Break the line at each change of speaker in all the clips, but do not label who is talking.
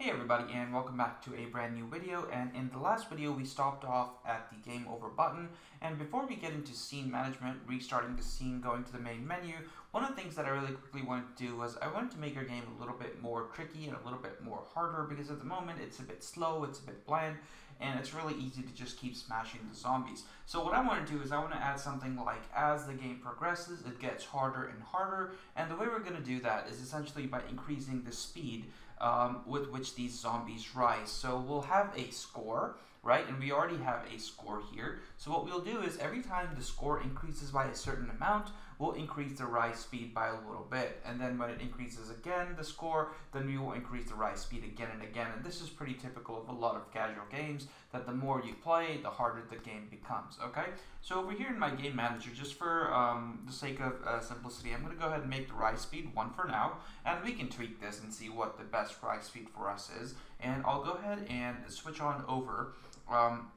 Hey everybody and welcome back to a brand new video. And in the last video we stopped off at the game over button. And before we get into scene management, restarting the scene, going to the main menu, one of the things that I really quickly wanted to do was I wanted to make our game a little bit more tricky and a little bit more harder because at the moment it's a bit slow, it's a bit bland, and it's really easy to just keep smashing the zombies. So what I want to do is I want to add something like as the game progresses, it gets harder and harder, and the way we're going to do that is essentially by increasing the speed um, with which these zombies rise. So we'll have a score, right? And we already have a score here. So what we'll do is every time the score increases by a certain amount, we'll increase the rise speed by a little bit. And then when it increases again, the score, then we will increase the rise speed again and again. And this is pretty typical of a lot of casual games, that the more you play, the harder the game becomes, okay? So over here in my game manager, just for um, the sake of uh, simplicity, I'm gonna go ahead and make the rise speed one for now, and we can tweak this and see what the best rise speed for us is. And I'll go ahead and switch on over um,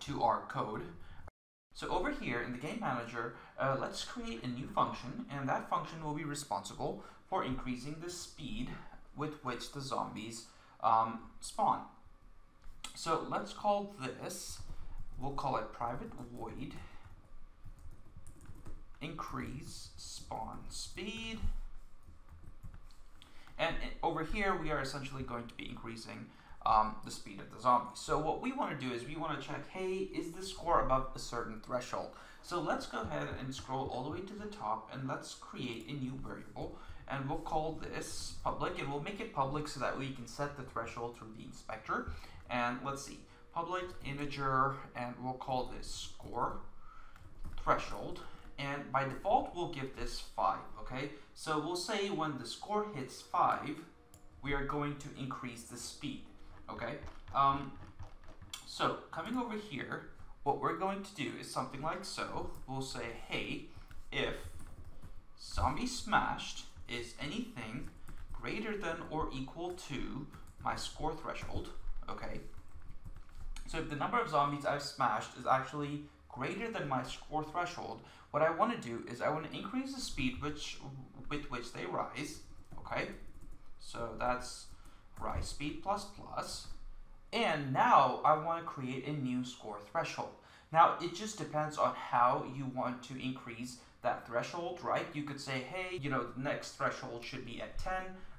to our code. So over here in the game manager, uh, let's create a new function, and that function will be responsible for increasing the speed with which the zombies um, spawn. So let's call this, we'll call it private void increase spawn speed. And over here, we are essentially going to be increasing um, the speed of the zombie. So what we want to do is we want to check, hey, is the score above a certain threshold? So let's go ahead and scroll all the way to the top and let's create a new variable and we'll call this public and we'll make it public so that we can set the threshold through the inspector. And let's see, public integer and we'll call this score threshold and by default we'll give this 5, okay? So we'll say when the score hits 5, we are going to increase the speed okay? Um, so coming over here, what we're going to do is something like so. We'll say, hey, if zombie smashed is anything greater than or equal to my score threshold, okay? So if the number of zombies I've smashed is actually greater than my score threshold, what I want to do is I want to increase the speed which with which they rise, okay? So that's rise speed plus plus. And now I want to create a new score threshold. Now it just depends on how you want to increase that threshold, right? You could say, hey, you know, the next threshold should be at 10,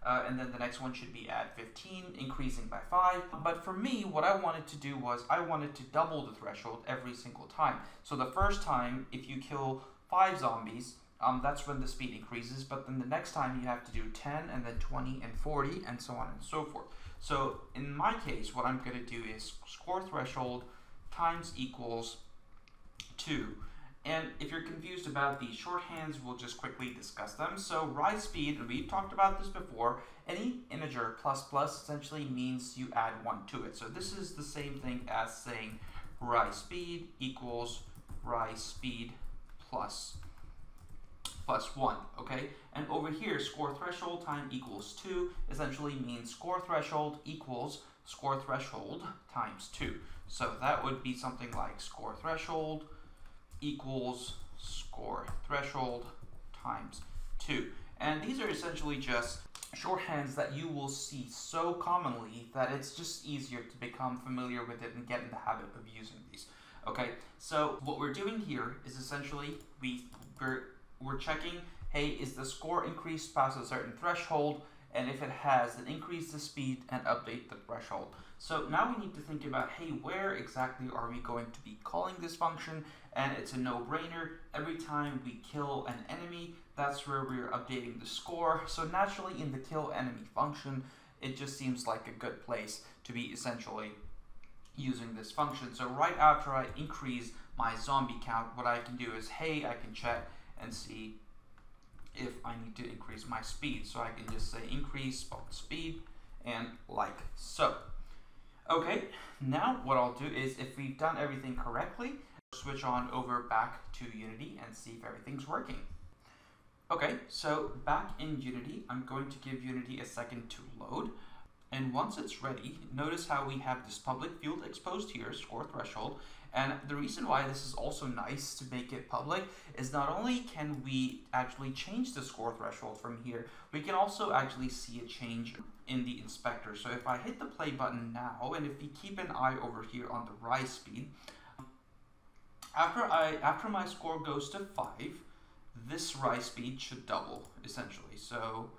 uh, and then the next one should be at 15, increasing by 5. But for me, what I wanted to do was I wanted to double the threshold every single time. So the first time, if you kill 5 zombies, um, that's when the speed increases. But then the next time you have to do 10 and then 20 and 40 and so on and so forth. So in my case, what I'm going to do is score threshold times equals 2. And if you're confused about these shorthands, we'll just quickly discuss them. So rise speed, and we've talked about this before, any integer plus plus essentially means you add 1 to it. So this is the same thing as saying rise speed equals rise speed plus plus 1, okay? And over here, score threshold time equals 2 essentially means score threshold equals score threshold times 2. So that would be something like score threshold equals score threshold times 2. And these are essentially just shorthands that you will see so commonly that it's just easier to become familiar with it and get in the habit of using these. Okay, so what we're doing here is essentially we, we're we're checking, hey, is the score increased past a certain threshold? And if it has, then increase the speed and update the threshold. So now we need to think about, hey, where exactly are we going to be calling this function? And it's a no-brainer. Every time we kill an enemy, that's where we're updating the score. So naturally in the kill enemy function, it just seems like a good place to be essentially using this function. So right after I increase my zombie count, what I can do is, hey, I can check and see if I need to increase my speed. So I can just say increase spawn speed and like so. Okay, now what I'll do is if we've done everything correctly, switch on over back to Unity and see if everything's working. Okay, so back in Unity, I'm going to give Unity a second to load. And once it's ready, notice how we have this public field exposed here, score threshold, And the reason why this is also nice to make it public is not only can we actually change the score threshold from here, we can also actually see a change in the inspector. So if I hit the play button now, and if we keep an eye over here on the rise speed, after I after my score goes to five, this rise speed should double essentially. So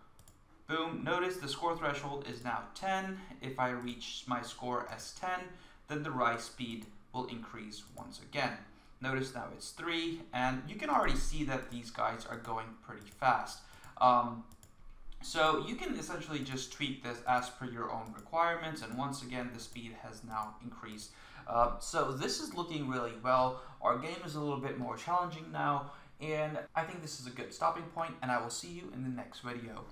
boom, notice the score threshold is now 10. If I reach my score as 10, then the rise speed will increase once again. Notice now it's 3, and you can already see that these guys are going pretty fast. Um, so you can essentially just tweak this as per your own requirements, and once again, the speed has now increased. Uh, so this is looking really well. Our game is a little bit more challenging now, and I think this is a good stopping point, and I will see you in the next video.